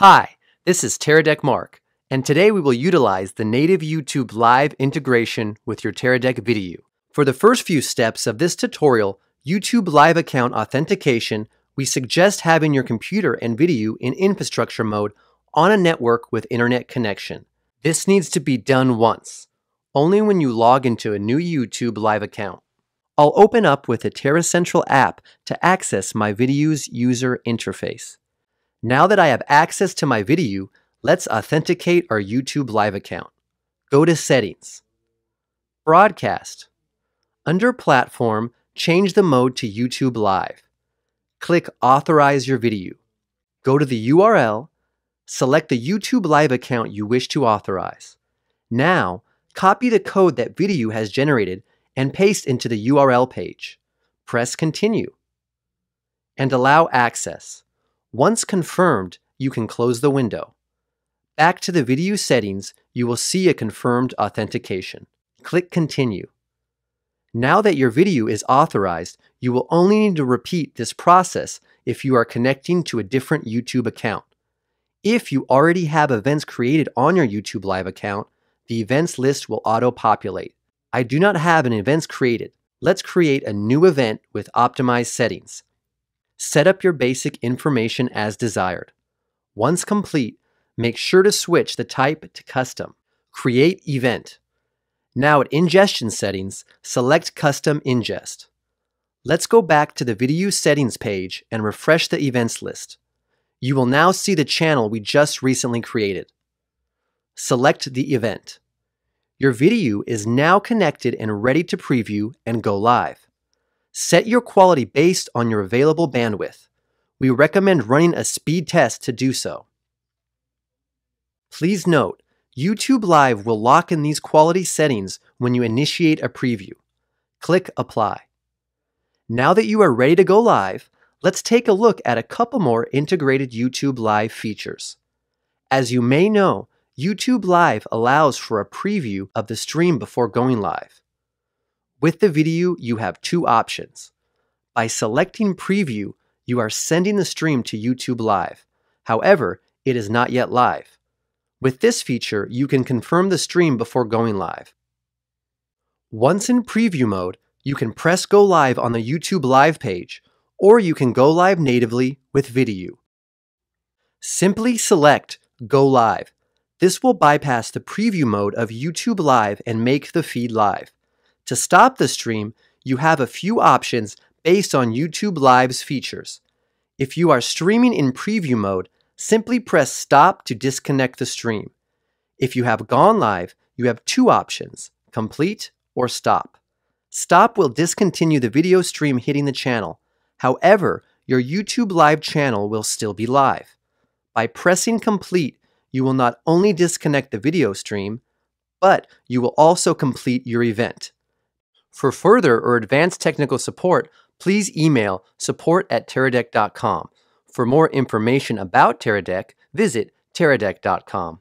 Hi, this is Teradek Mark, and today we will utilize the native YouTube Live integration with your Teradek VidiU. For the first few steps of this tutorial, YouTube Live account authentication, we suggest having your computer and VidiU in infrastructure mode on a network with internet connection. This needs to be done once, only when you log into a new YouTube Live account. I'll open up with the TeraCentral app to access my VidiU's user interface. Now that I have access to my VidiU, let's authenticate our YouTube Live account. Go to Settings. Broadcast. Under Platform, change the mode to YouTube Live. Click Authorize your VidiU. Go to the URL, select the YouTube Live account you wish to authorize. Now, copy the code that VidiU has generated and paste into the URL page. Press Continue. And allow access. Once confirmed, you can close the window. Back to the VidiU settings, you will see a confirmed authentication. Click Continue. Now that your VidiU is authorized, you will only need to repeat this process if you are connecting to a different YouTube account. If you already have events created on your YouTube Live account, the events list will auto-populate. I do not have an events created. Let's create a new event with optimized settings. Set up your basic information as desired. Once complete, make sure to switch the type to custom. Create event. Now at ingestion settings, select custom ingest. Let's go back to the VidiU settings page and refresh the events list. You will now see the channel we just recently created. Select the event. Your VidiU is now connected and ready to preview and go live. Set your quality based on your available bandwidth. We recommend running a speed test to do so. Please note, YouTube Live will lock in these quality settings when you initiate a preview. Click Apply. Now that you are ready to go live, let's take a look at a couple more integrated YouTube Live features. As you may know, YouTube Live allows for a preview of the stream before going live. With the VidiU, you have two options. By selecting Preview, you are sending the stream to YouTube Live. However, it is not yet live. With this feature, you can confirm the stream before going live. Once in preview mode, you can press Go Live on the YouTube Live page, or you can go live natively with VidiU. Simply select Go Live. This will bypass the preview mode of YouTube Live and make the feed live. To stop the stream, you have a few options based on YouTube Live's features. If you are streaming in preview mode, simply press stop to disconnect the stream. If you have gone live, you have two options, complete or stop. Stop will discontinue the video stream hitting the channel. However, your YouTube Live channel will still be live. By pressing complete, you will not only disconnect the video stream, but you will also complete your event. For further or advanced technical support, please email support at teradek.com. For more information about Teradek, visit teradek.com.